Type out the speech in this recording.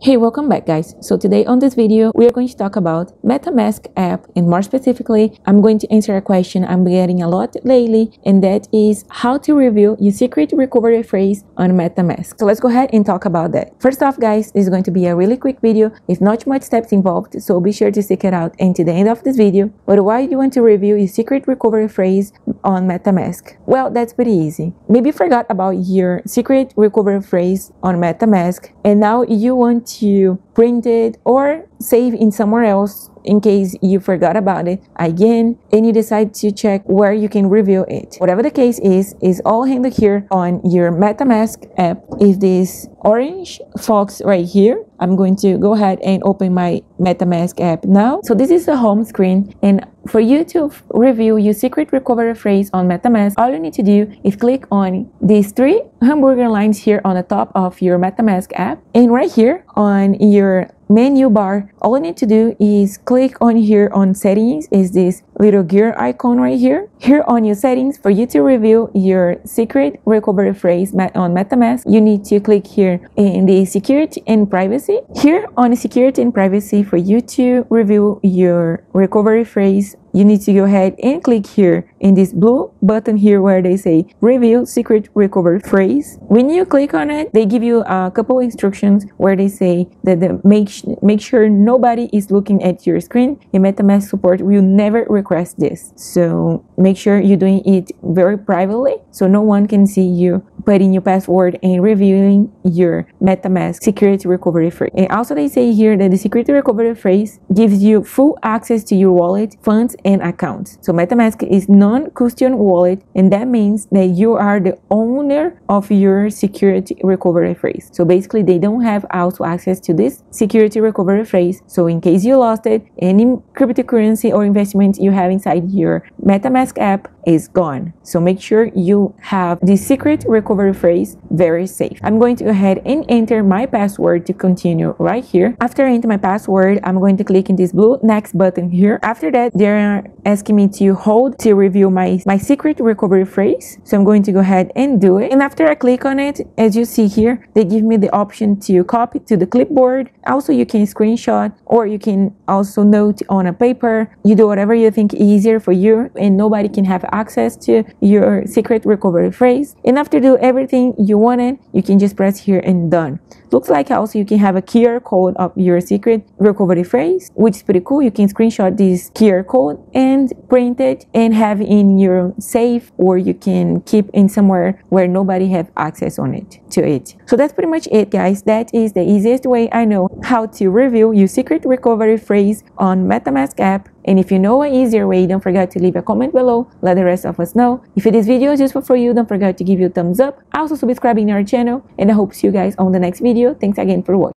Hey, welcome back guys. So today on this video, we are going to talk about MetaMask app and more specifically, I'm going to answer a question I'm getting a lot lately and that is how to review your secret recovery phrase on MetaMask. So let's go ahead and talk about that. First off guys, this is going to be a really quick video with not much steps involved, so be sure to stick it out until the end of this video. But why do you want to review your secret recovery phrase on MetaMask? Well, that's pretty easy. Maybe you forgot about your secret recovery phrase on MetaMask and now you want to print it or save in somewhere else in case you forgot about it again and you decide to check where you can reveal it. Whatever the case is, is all handled here on your MetaMask app. Is this orange fox right here. I'm going to go ahead and open my MetaMask app now. So this is the home screen and for you to review your secret recovery phrase on MetaMask, all you need to do is click on these three hamburger lines here on the top of your MetaMask app and right here on your menu bar, all you need to do is click on here on settings is this little gear icon right here. Here on your settings, for you to review your secret recovery phrase on MetaMask, you need to click here in the security and privacy. Here on security and privacy, for you to review your recovery phrase you need to go ahead and click here in this blue button here where they say review secret recovery phrase. When you click on it, they give you a couple instructions where they say that the make, make sure nobody is looking at your screen. In MetaMask support will never request this. So make sure you're doing it very privately so no one can see you putting your password and reviewing your MetaMask security recovery phrase. And also they say here that the security recovery phrase gives you full access to your wallet, funds, and accounts. So MetaMask is non-custodian wallet and that means that you are the owner of your security recovery phrase. So basically they don't have also access to this security recovery phrase. So in case you lost it, any cryptocurrency or investment you have inside your MetaMask app is gone. So make sure you have the secret recovery phrase very safe. I'm going to ahead and enter my password to continue right here. After I enter my password, I'm going to click in this blue next button here. After that, they're asking me to hold to review my, my secret recovery phrase. So I'm going to go ahead and do it. And after I click on it, as you see here, they give me the option to copy to the clipboard. Also, you can screenshot or you can also note on a paper. You do whatever you think easier for you and nobody can have access to your secret recovery phrase. And after do everything you wanted, you can just press here and done. Looks like also you can have a QR code of your secret recovery phrase, which is pretty cool. You can screenshot this QR code and print it and have in your safe or you can keep in somewhere where nobody have access on it to it. So that's pretty much it guys. That is the easiest way I know how to review your secret recovery phrase on MetaMask app and if you know an easier way, don't forget to leave a comment below. Let the rest of us know. If this video is useful for you, don't forget to give you a thumbs up. Also subscribing our channel. And I hope to see you guys on the next video. Thanks again for watching.